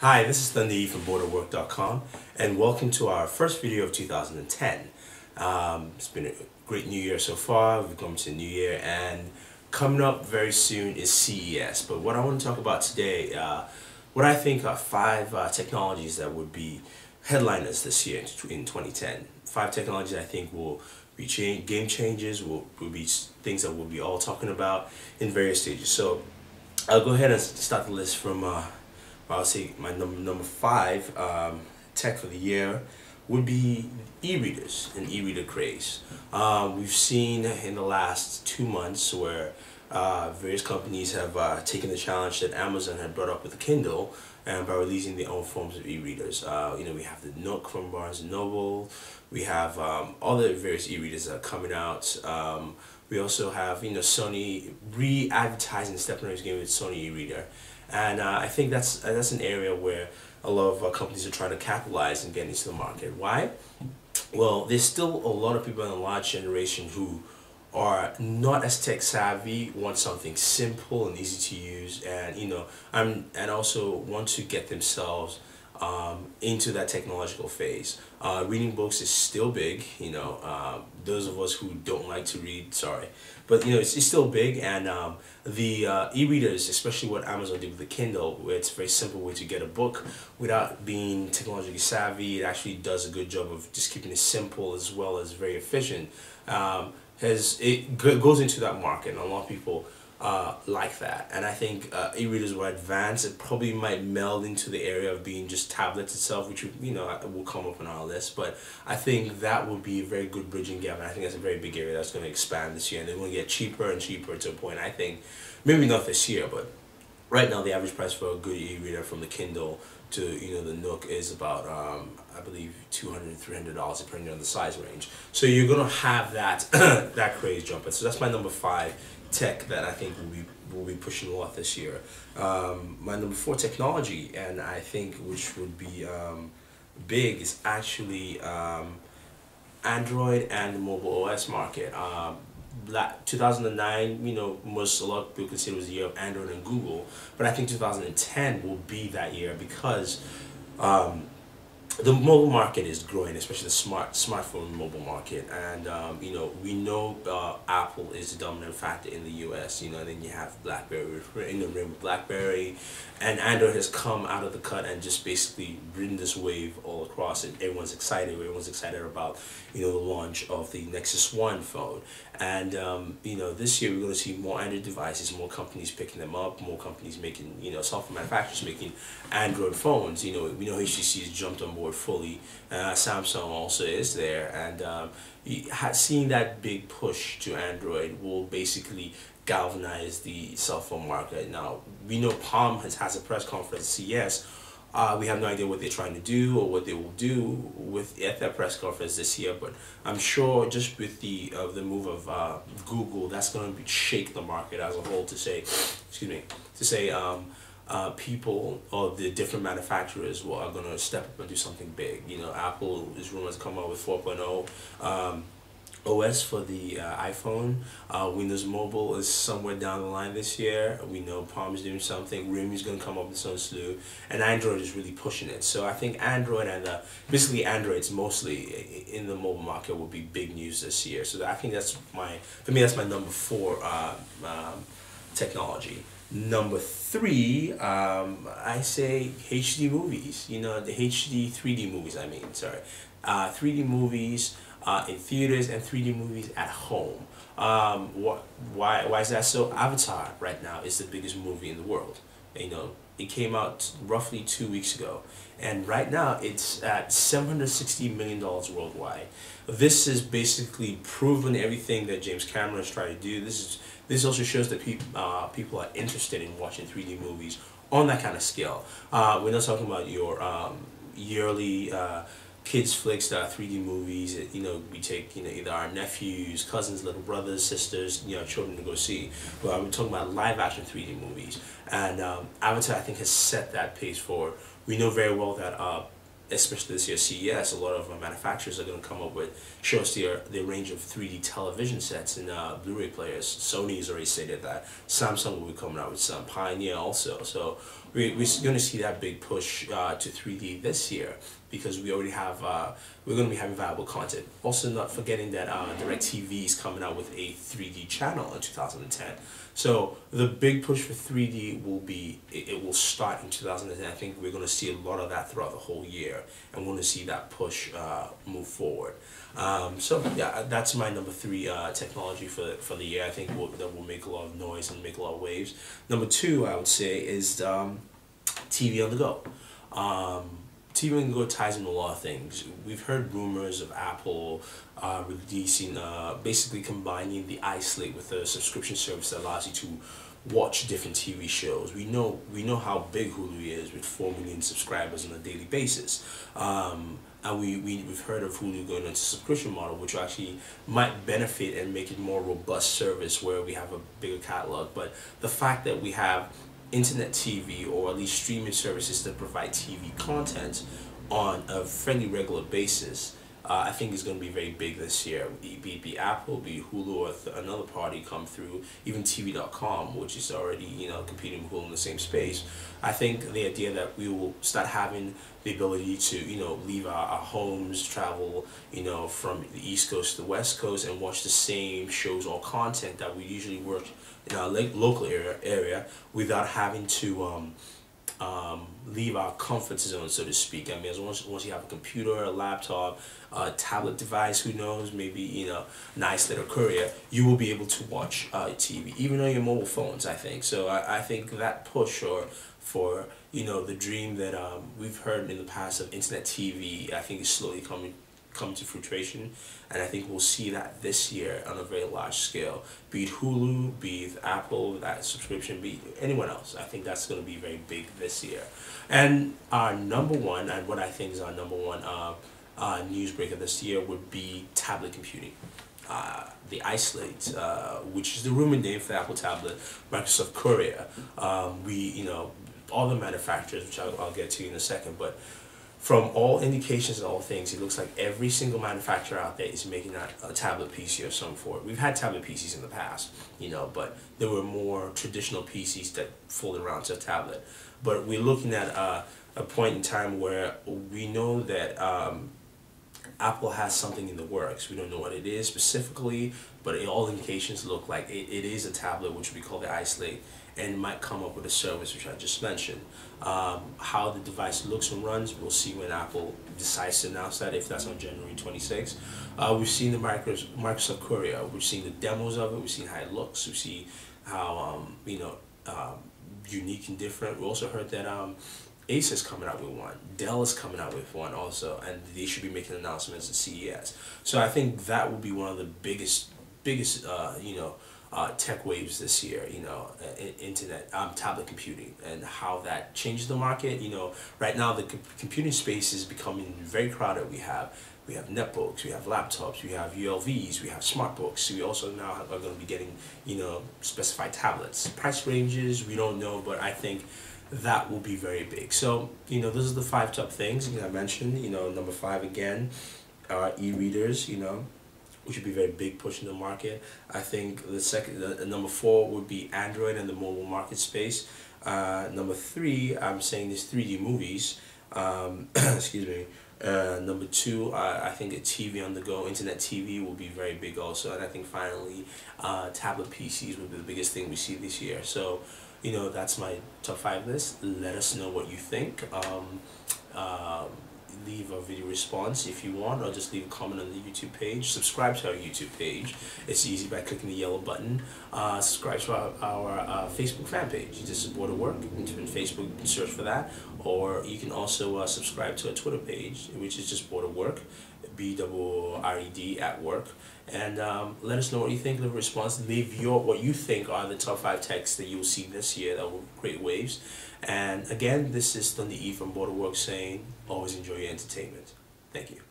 Hi, this is Thunder E from Booredatwork.com and welcome to our first video of 2010. Um, it's been a great new year so far, we've come to new year and coming up very soon is CES. But what I want to talk about today, uh, what I think are five uh, technologies that would be headliners this year in 2010. Five technologies I think will be game changers, will, will be things that we'll be all talking about in various stages. So I'll go ahead and start the list from, uh, I'll say my number, number five um, tech for the year would be e-readers and e-reader craze. Um, we've seen in the last two months where uh, various companies have uh, taken the challenge that Amazon had brought up with the Kindle and by releasing their own forms of e-readers. Uh, you know, we have the Nook from Barnes & Noble, we have um, other various e-readers that are coming out. Um, we also have, you know, Sony re-advertising Stephanie's game with Sony e-reader. And uh, I think that's, uh, that's an area where a lot of uh, companies are trying to capitalize and get into the market. Why? Well, there's still a lot of people in the large generation who are not as tech savvy, want something simple and easy to use, and you know, I'm and also want to get themselves um, into that technological phase. Uh, reading books is still big, you know, uh, those of us who don't like to read, sorry. But, you know, it's, it's still big and um, the uh, e-readers, especially what Amazon did with the Kindle, where it's a very simple way to get a book without being technologically savvy, it actually does a good job of just keeping it simple as well as very efficient, um, has, it goes into that market and a lot of people uh, like that. And I think uh, e-readers will advance. It probably might meld into the area of being just tablets itself, which you know will come up on our list. But I think that would be a very good bridging gap, and I think that's a very big area that's going to expand this year, and they're going to get cheaper and cheaper to a point. I think maybe not this year, but right now the average price for a good e-reader from the Kindle to you know the Nook is about um, I believe 200 300 dollars depending on the size range. So you're gonna have that that craze jumping. So that's my number five tech that I think will be will be pushing a lot this year. Um, my number four technology, and I think which would be um, big, is actually um, Android and the mobile OS market. Um, 2009, you know, most a lot of people consider was the year of Android and Google, but I think 2010 will be that year because um, the mobile market is growing, especially the smart smartphone mobile market, and um, you know we know uh, Apple is the dominant factor in the U.S. You know, and then you have BlackBerry in the ring with BlackBerry, and Android has come out of the cut and just basically ridden this wave all across, and everyone's excited. Everyone's excited about you know the launch of the Nexus One phone, and um, you know this year we're going to see more Android devices, more companies picking them up, more companies making you know software manufacturers making Android phones. You know we know HTC has jumped on board fully. Uh, Samsung also is there, and um, seeing that big push to Android will basically galvanize the cell phone market. Now we know Palm has, has a press conference CES. Uh, we have no idea what they're trying to do or what they will do with at that press conference this year, but I'm sure just with the of the move of uh, Google, that's going to shake the market as a whole. To say, excuse me, to say. Um, uh, people or the different manufacturers will, are going to step up and do something big. You know, Apple is rumored to come out with 4.0 um, OS for the uh, iPhone. Uh, Windows Mobile is somewhere down the line this year. We know Palm is doing something. Is going to come up with some slew. And Android is really pushing it. So I think Android and uh, basically Android's mostly in the mobile market will be big news this year. So I think that's my, for me, that's my number four uh, um, technology. Number three, um, I say HD movies. You know, the HD 3D movies, I mean, sorry. Uh, 3D movies uh, in theaters and 3D movies at home. Um, what, why, why is that so? Avatar right now is the biggest movie in the world. You know, it came out roughly two weeks ago. And right now it's at $760 million worldwide. This is basically proven everything that James Cameron is trying to do. This is this also shows that people uh, people are interested in watching 3D movies on that kind of scale. Uh, we're not talking about your um, yearly uh, kids flicks that are 3D movies. You know, we take you know either our nephews, cousins, little brothers, sisters, you know, children to go see. But we're talking about live action 3D movies, and um, Avatar I think has set that pace forward. We know very well that uh, especially this year CES, a lot of uh, manufacturers are going to come up with show us their their range of 3D television sets and uh, Blu-ray players. Sony has already stated that. Samsung will be coming out with some. Pioneer also. So we, we're going to see that big push uh, to 3D this year because we already have uh, we're going to be having viable content. Also, not forgetting that uh, DirecTV is coming out with a 3D channel in 2010. So the big push for 3D will be it, it will start in 2010. I think we're going to see a lot of that throughout the whole year, and we're going to see that push uh, move forward. Um, so yeah, that's my number three uh, technology for for the year. I think will, that will make a lot of noise and make a lot of waves. Number two, I would say, is um, TV on the go. Um, On the go ties in a lot of things. We've heard rumors of Apple uh, releasing, uh, basically combining the iSlate with a subscription service that allows you to watch different TV shows. We know we know how big Hulu is with four million subscribers on a daily basis. Um, and we, we, we've heard of Hulu going into subscription model, which actually might benefit and make it more robust service where we have a bigger catalog. But the fact that we have internet TV or at least streaming services that provide TV content on a fairly regular basis uh, I think is going to be very big this year. Be, be, Apple, be Hulu, or another party come through, even TV.com, which is already you know competing with Hulu in the same space. I think the idea that we will start having the ability to you know leave our, our homes, travel you know from the East Coast to the West Coast, and watch the same shows or content that we usually work in our local area area without having to. Um, um, leave our comfort zone, so to speak. I mean, as once, once you have a computer, a laptop, a tablet device, who knows, maybe, you know, nice little courier, you will be able to watch uh, TV, even on your mobile phones, I think. So I, I think that push or for, you know, the dream that um, we've heard in the past of internet TV, I think is slowly coming come to fruition. And I think we'll see that this year on a very large scale. Be it Hulu be it Apple that subscription be anyone else. I think that's going to be very big this year. And our number one and what I think is our number one uh, uh, newsbreaker this year would be tablet computing. Uh, the iSlate, uh, which is the rumored name for Apple tablet, Microsoft Courier. Um, we, you know, all the manufacturers, which I'll, I'll get to in a second, but from all indications and all things, it looks like every single manufacturer out there is making a, a tablet PC of some sort. We've had tablet PCs in the past, you know, but there were more traditional PCs that folded around to a tablet. But we're looking at uh, a point in time where we know that um, Apple has something in the works. We don't know what it is specifically, but all indications look like it, it is a tablet, which we call the iSlate and might come up with a service which I just mentioned. Um, how the device looks and runs, we'll see when Apple decides to announce that, if that's on January 26th. Uh, we've seen the Microsoft Courier, we've seen the demos of it, we've seen how it looks, we see how, um, you know, um, unique and different. We also heard that um, Acer is coming out with one. Dell is coming out with one also, and they should be making announcements at CES. So I think that will be one of the biggest, biggest, uh, you know, uh, tech waves this year, you know, internet, um, tablet computing, and how that changed the market. You know, right now the computing space is becoming very crowded. We have we have netbooks, we have laptops, we have ULVs, we have smartbooks. We also now are going to be getting, you know, specified tablets. Price ranges we don't know, but I think that will be very big. So, you know, those are the five top things I mentioned. You know, number five again, uh, e-readers. You know, which would be very big push in the market. I think the second, the, number four would be Android and the mobile market space. Uh, number three, I'm saying is 3D movies. Um, excuse me. Uh, number two, uh, I think a TV on the go, internet TV will be very big also. And I think finally, uh, tablet PCs will be the biggest thing we see this year. So, you know, that's my top five list. Let us know what you think. Um, um leave a video response if you want or just leave a comment on the YouTube page. Subscribe to our YouTube page. It's easy by clicking the yellow button. Uh, subscribe to our, our uh, Facebook fan page. You just support our work. In Facebook, search for that. Or you can also uh, subscribe to a Twitter page, which is just Booredatwork, B-W-R-E-D at work. And um, let us know what you think of the response. Leave your what you think are the top five techs that you'll see this year that will create waves. And again, this is Thunder E from Booredatwork saying, always enjoy your entertainment. Thank you.